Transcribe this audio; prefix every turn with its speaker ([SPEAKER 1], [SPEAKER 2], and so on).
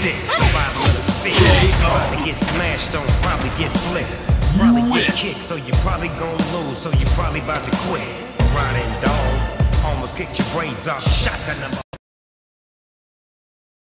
[SPEAKER 1] six. Survival of the fit. Probably get smashed on, probably get flipped. Probably get kicked, so you probably gonna lose, so you probably about to quit. Riding dog, almost kicked your brains off. Shotgun number.